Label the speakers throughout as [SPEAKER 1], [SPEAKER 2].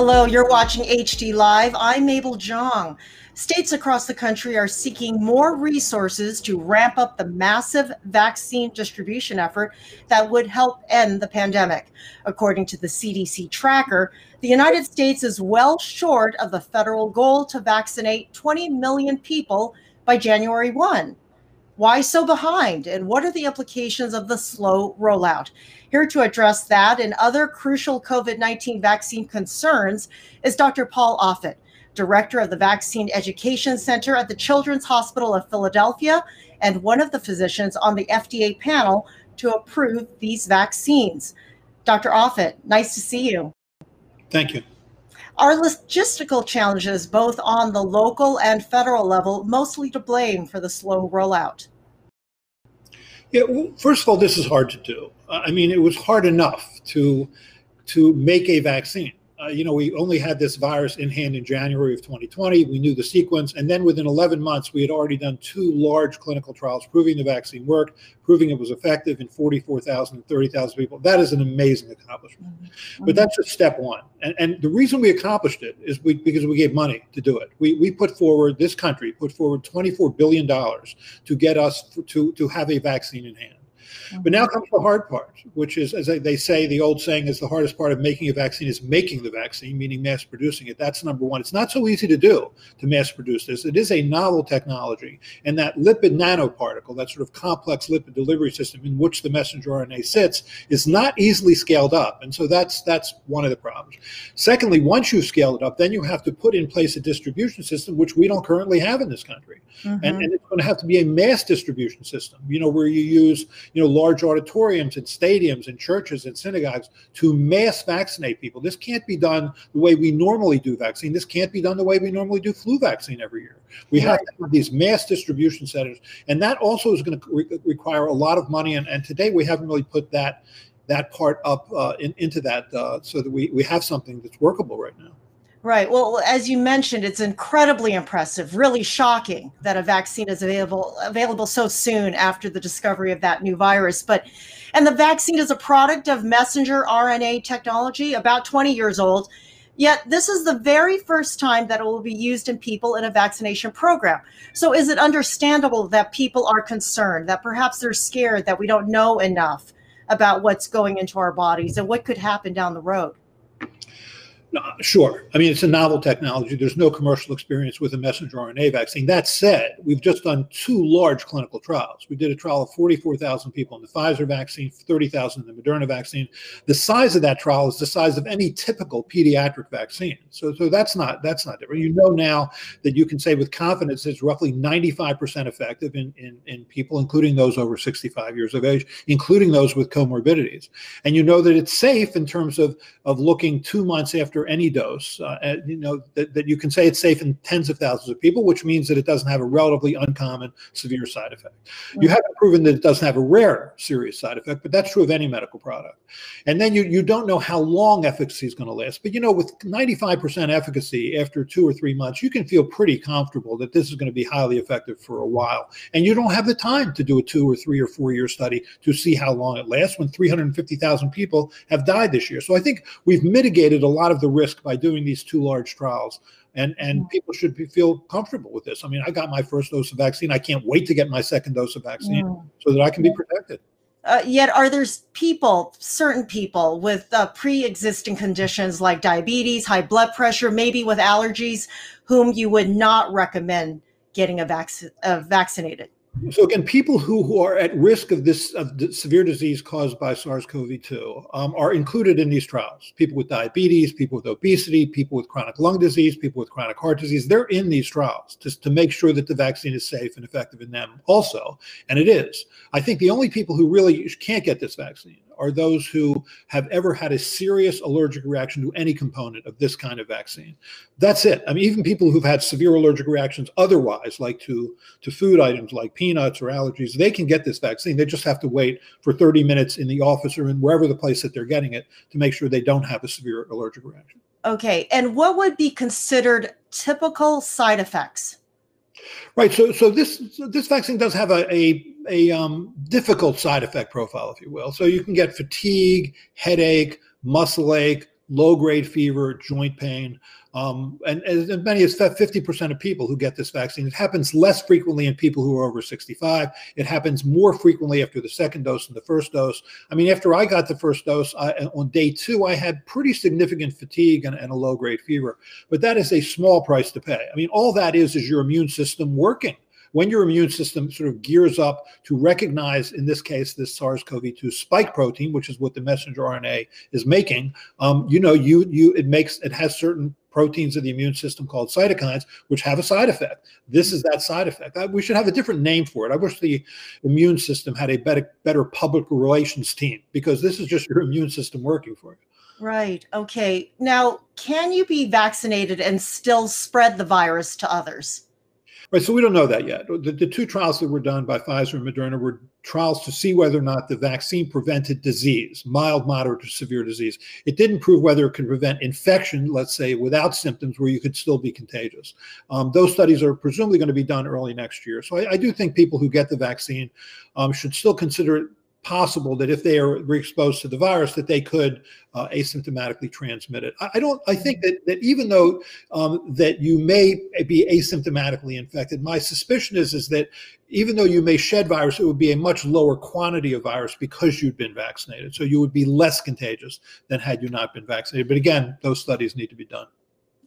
[SPEAKER 1] Hello, you're watching HD Live. I'm Mabel Jong. States across the country are seeking more resources to ramp up the massive vaccine distribution effort that would help end the pandemic. According to the CDC tracker, the United States is well short of the federal goal to vaccinate 20 million people by January 1. Why so behind? And what are the implications of the slow rollout? Here to address that and other crucial COVID 19 vaccine concerns is Dr. Paul Offit, Director of the Vaccine Education Center at the Children's Hospital of Philadelphia and one of the physicians on the FDA panel to approve these vaccines. Dr. Offit, nice to see you.
[SPEAKER 2] Thank you.
[SPEAKER 1] Are logistical challenges, both on the local and federal level, mostly to blame for the slow rollout?
[SPEAKER 2] Yeah, well, first of all, this is hard to do. I mean, it was hard enough to to make a vaccine uh, you know, we only had this virus in hand in January of 2020. We knew the sequence. And then within 11 months, we had already done two large clinical trials proving the vaccine worked, proving it was effective in 44,000 and 30,000 people. That is an amazing accomplishment. Mm-hmm. But that's just step one. And, and the reason we accomplished it is we, because we gave money to do it. We, we put forward, this country put forward $24 billion to get us to, to have a vaccine in hand. But now comes the hard part, which is, as they say, the old saying is the hardest part of making a vaccine is making the vaccine, meaning mass producing it. That's number one. It's not so easy to do to mass produce this. It is a novel technology. And that lipid nanoparticle, that sort of complex lipid delivery system in which the messenger RNA sits, is not easily scaled up. And so that's that's one of the problems. Secondly, once you've scaled it up, then you have to put in place a distribution system, which we don't currently have in this country. Mm-hmm. And, and it's going to have to be a mass distribution system, you know, where you use, you know, large auditoriums and stadiums and churches and synagogues to mass vaccinate people. This can't be done the way we normally do vaccine. This can't be done the way we normally do flu vaccine every year. We have to have these mass distribution centers, and that also is going to re- require a lot of money. And, and today we haven't really put that that part up uh, in, into that uh, so that we, we have something that's workable right now.
[SPEAKER 1] Right. Well, as you mentioned, it's incredibly impressive, really shocking that a vaccine is available available so soon after the discovery of that new virus. But and the vaccine is a product of messenger RNA technology, about 20 years old. Yet this is the very first time that it will be used in people in a vaccination program. So is it understandable that people are concerned, that perhaps they're scared that we don't know enough about what's going into our bodies and what could happen down the road?
[SPEAKER 2] Sure. I mean, it's a novel technology. There's no commercial experience with a messenger RNA vaccine. That said, we've just done two large clinical trials. We did a trial of 44,000 people in the Pfizer vaccine, 30,000 in the Moderna vaccine. The size of that trial is the size of any typical pediatric vaccine. So, so that's not that's not different. You know now that you can say with confidence it's roughly 95% effective in, in, in people, including those over 65 years of age, including those with comorbidities. And you know that it's safe in terms of, of looking two months after after any dose. Uh, you know that, that you can say it's safe in tens of thousands of people, which means that it doesn't have a relatively uncommon severe side effect. You haven't proven that it doesn't have a rare serious side effect, but that's true of any medical product. And then you you don't know how long efficacy is going to last. But you know, with 95% efficacy after two or three months, you can feel pretty comfortable that this is going to be highly effective for a while. And you don't have the time to do a two or three or four year study to see how long it lasts when 350,000 people have died this year. So I think we've mitigated a lot of the the risk by doing these two large trials. And, and mm. people should be, feel comfortable with this. I mean, I got my first dose of vaccine. I can't wait to get my second dose of vaccine mm. so that I can be protected.
[SPEAKER 1] Uh, yet, are there people, certain people with uh, pre existing conditions like diabetes, high blood pressure, maybe with allergies, whom you would not recommend getting a vac- uh, vaccinated?
[SPEAKER 2] So again, people who, who are at risk of this of severe disease caused by SARS-CoV-2 um, are included in these trials. People with diabetes, people with obesity, people with chronic lung disease, people with chronic heart disease, they're in these trials just to make sure that the vaccine is safe and effective in them also. And it is. I think the only people who really can't get this vaccine are those who have ever had a serious allergic reaction to any component of this kind of vaccine. That's it. I mean, even people who've had severe allergic reactions otherwise, like to, to food items like peanuts or allergies, they can get this vaccine. They just have to wait for 30 minutes in the office or in wherever the place that they're getting it to make sure they don't have a severe allergic reaction.
[SPEAKER 1] Okay. And what would be considered typical side effects?
[SPEAKER 2] Right. So, so this this vaccine does have a a, a um, difficult side effect profile, if you will. So you can get fatigue, headache, muscle ache, low grade fever, joint pain, um, and as many as 50% of people who get this vaccine. It happens less frequently in people who are over 65. It happens more frequently after the second dose than the first dose. I mean, after I got the first dose, I, on day two, I had pretty significant fatigue and, and a low grade fever, but that is a small price to pay. I mean, all that is is your immune system working when your immune system sort of gears up to recognize, in this case, this SARS-CoV-2 spike protein, which is what the messenger RNA is making, um, you know, you you it makes it has certain proteins of the immune system called cytokines, which have a side effect. This is that side effect. I, we should have a different name for it. I wish the immune system had a better better public relations team because this is just your immune system working for you.
[SPEAKER 1] Right. Okay. Now, can you be vaccinated and still spread the virus to others?
[SPEAKER 2] Right, so we don't know that yet. The, the, two trials that were done by Pfizer and Moderna were trials to see whether or not the vaccine prevented disease, mild, moderate, or severe disease. It didn't prove whether it could prevent infection, let's say, without symptoms where you could still be contagious. Um, those studies are presumably going to be done early next year. So I, I do think people who get the vaccine um, should still consider it possible that if they are re exposed to the virus, that they could uh, asymptomatically transmit it. I, I, don't. I think that that even though um, that you may be asymptomatically infected, my suspicion is is that even though you may shed virus, it would be a much lower quantity of virus because you'd been vaccinated. So you would be less contagious than had you not been vaccinated. But again, those studies need to be done.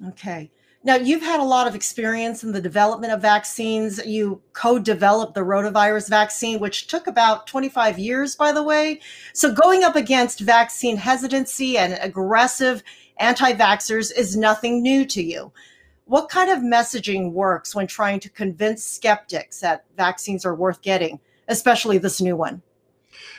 [SPEAKER 1] Okay. Now, you've had a lot of experience in the development of vaccines. You co developed the rotavirus vaccine, which took about 25 years, by the way. So, going up against vaccine hesitancy and aggressive anti vaxxers is nothing new to you. What kind of messaging works when trying to convince skeptics that vaccines are worth getting, especially this new one?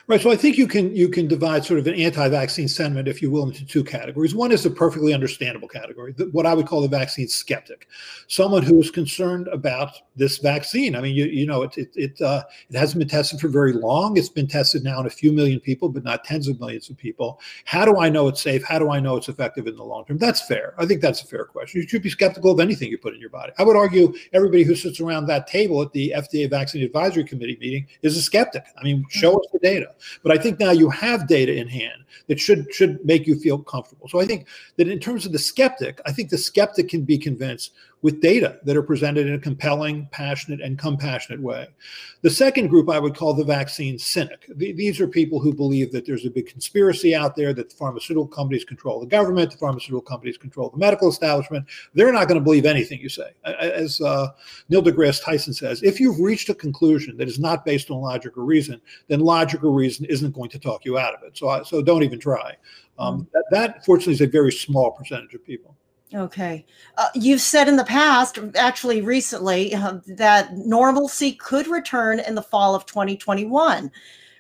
[SPEAKER 2] Right. So I think you can you can divide sort of an anti-vaccine sentiment, if you will, into two categories. One is a perfectly understandable category, what I would call the vaccine skeptic, someone who is concerned about this vaccine. I mean, you you know, it it it, uh, it hasn't been tested for very long. It's been tested now in a few million people, but not tens of millions of people. How do I know it's safe? How do I know it's effective in the long term? That's fair. I think that's a fair question. You should be skeptical of anything you put in your body. I would argue everybody who sits around that table at the FDA Vaccine Advisory Committee meeting is a skeptic. I mean, show us the data. But I think now you have data in hand that should should make you feel comfortable. So I think that in terms of the skeptic, I think the skeptic can be convinced with data that are presented in a compelling, passionate, and compassionate way. The second group I would call the vaccine cynic. These are people who believe that there's a big conspiracy out there, that the pharmaceutical companies control the government, the pharmaceutical companies control the medical establishment. They're not going to believe anything you say. As uh, Neil deGrasse Tyson says, if you've reached a conclusion that is not based on logic or reason, then logic or reason isn't going to talk you out of it. So, I, so don't even try. Um, mm-hmm. that, that, fortunately, is a very small percentage of people.
[SPEAKER 1] Okay. Uh, you've said in the past, actually recently, uh, that normalcy could return in the fall of 2021.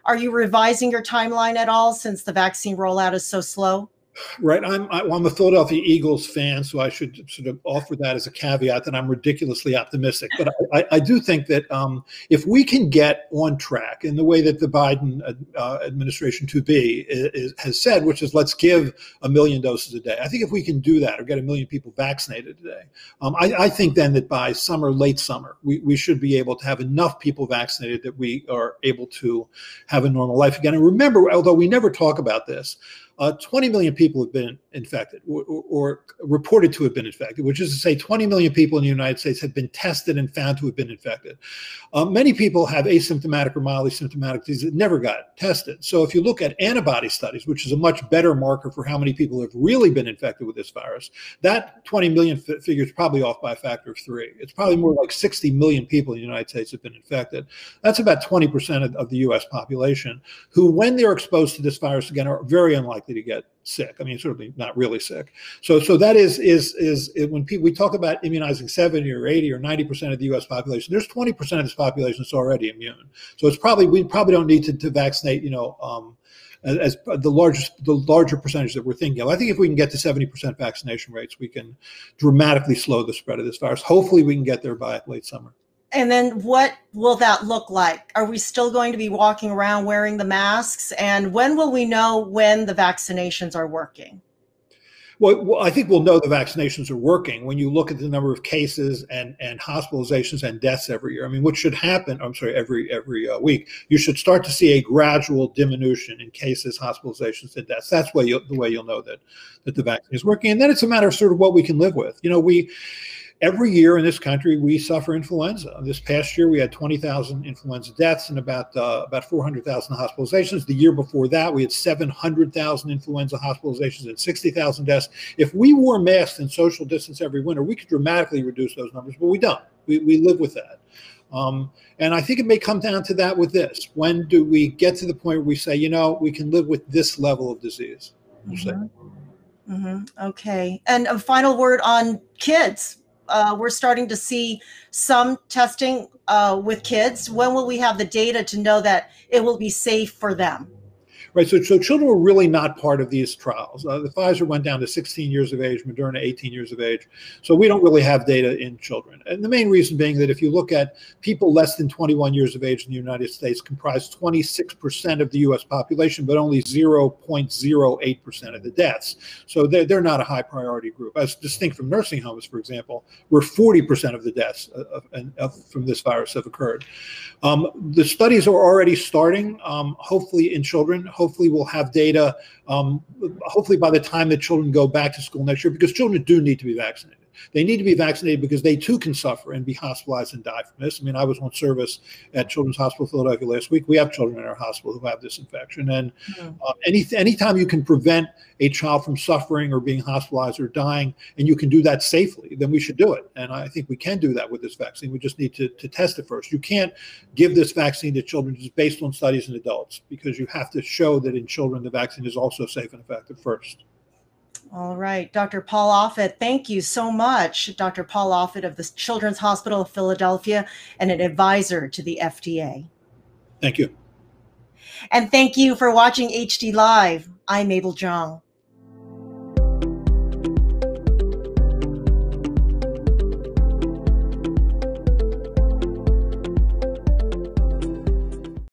[SPEAKER 1] Are you revising your timeline at all since the vaccine rollout is so slow?
[SPEAKER 2] Right. I'm I'm a Philadelphia Eagles fan, so I should sort of offer that as a caveat that I'm ridiculously optimistic. But I, I do think that um, if we can get on track in the way that the Biden uh, administration to be is, has said, which is let's give a million doses a day. I think if we can do that or get a million people vaccinated today, um, I, I, think then that by summer, late summer, we, we should be able to have enough people vaccinated that we are able to have a normal life again. And remember, although we never talk about this, uh, 20 million people have been infected or, or, or, reported to have been infected, which is to say 20 million people in the United States have been tested and found to have been infected. Uh, many people have asymptomatic or mildly symptomatic disease that never got tested. So if you look at antibody studies, which is a much better marker for how many people have really been infected with this virus, that 20 million f- figure is probably off by a factor of three. It's probably more like 60 million people in the United States have been infected. That's about 20% of, of the US population who, when they're exposed to this virus again, are very unlikely to get sick. I mean, certainly not really sick. So, so that is is is when people we talk about immunizing 70 or 80 or 90 percent of the U.S. population. There's 20 percent of this population that's already immune. So it's probably we probably don't need to, to vaccinate. You know. Um, as, the largest, the larger percentage that we're thinking of. I think if we can get to 70% vaccination rates, we can dramatically slow the spread of this virus. Hopefully, we can get there by late summer.
[SPEAKER 1] And then what will that look like? Are we still going to be walking around wearing the masks? And when will we know when the vaccinations are working?
[SPEAKER 2] Well, I think we'll know the vaccinations are working when you look at the number of cases and, and hospitalizations and deaths every year. I mean, what should happen? I'm sorry, every every uh, week, you should start to see a gradual diminution in cases, hospitalizations, and deaths. That's way the way you'll know that that the vaccine is working. And then it's a matter of sort of what we can live with. You know, we every year in this country we suffer influenza. This past year we had 20,000 influenza deaths and about uh, about 400,000 hospitalizations. The year before that we had 700,000 influenza hospitalizations and 60,000 deaths. If we wore masks and social distance every winter, we could dramatically reduce those numbers, but we don't. We, we live with that. Um, and I think it may come down to that with this. When do we get to the point where we say, you know, we can live with this level of disease?
[SPEAKER 1] Mm-hmm. Mm-hmm. Okay. And a final word on kids uh, we're starting to see some testing uh, with kids. When will we have the data to know that it will be safe for them?
[SPEAKER 2] Right? So, so children were really not part of these trials. Uh, the Pfizer went down to 16 years of age, Moderna 18 years of age. So we don't really have data in children. And the main reason being that if you look at people less than 21 years of age in the United States, comprise 26% of the U.S. population, but only 0.08% of the deaths. So they're, they're not a high priority group, as distinct from nursing homes, for example, where 40% of the deaths of, of, from this virus have occurred. Um, the studies are already starting, um, hopefully in children hopefully we'll have data um, hopefully by the time the children go back to school next year because children do need to be vaccinated they need to be vaccinated because they too can suffer and be hospitalized and die from this. I mean, I was on service at Children's Hospital Philadelphia last week. We have children in our hospital who have this infection, and mm. uh, any anytime you can prevent a child from suffering or being hospitalized or dying, and you can do that safely, then we should do it. And I think we can do that with this vaccine. We just need to, to test it first. You can't give this vaccine to children just based on studies in adults because you have to show that in children the vaccine is also safe and effective first.
[SPEAKER 1] All right, Dr. Paul Offit, thank you so much. Dr. Paul Offit of the Children's Hospital of Philadelphia and an advisor to the FDA.
[SPEAKER 2] Thank you.
[SPEAKER 1] And thank you for watching HD Live. I'm Mabel Jong.